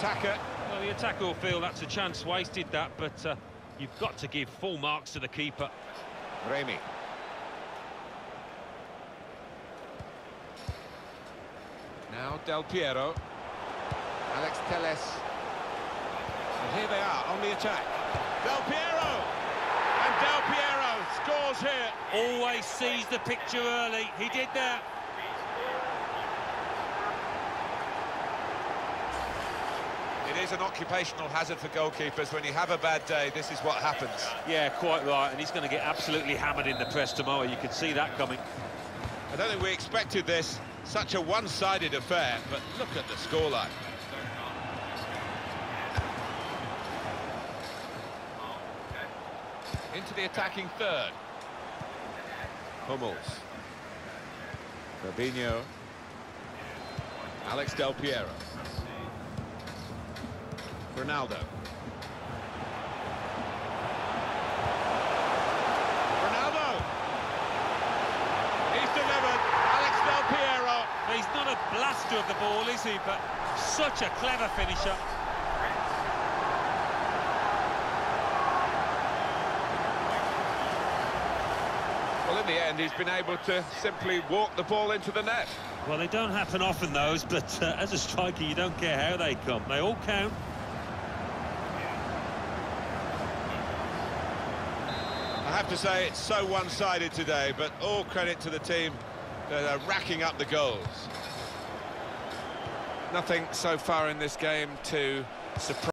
Attacker. Well, the attacker will feel that's a chance wasted, that, but uh, you've got to give full marks to the keeper. Remy. Now Del Piero. Alex Telles. And here they are on the attack. Del Piero! And Del Piero scores here. Always sees the picture early. He did that. It is an occupational hazard for goalkeepers. When you have a bad day, this is what happens. Yeah, quite right, and he's going to get absolutely hammered in the press tomorrow. You can see that coming. I don't think we expected this. Such a one-sided affair, but look at the scoreline. Into the attacking third. Hummels. Fabinho. Alex Del Piero. Ronaldo. Ronaldo! He's delivered. Alex Del Piero. He's not a blaster of the ball, is he? But such a clever finisher. Well, in the end, he's been able to simply walk the ball into the net. Well, they don't happen often, those, but uh, as a striker, you don't care how they come. They all count. I have to say, it's so one-sided today, but all credit to the team that are racking up the goals. Nothing so far in this game to surprise.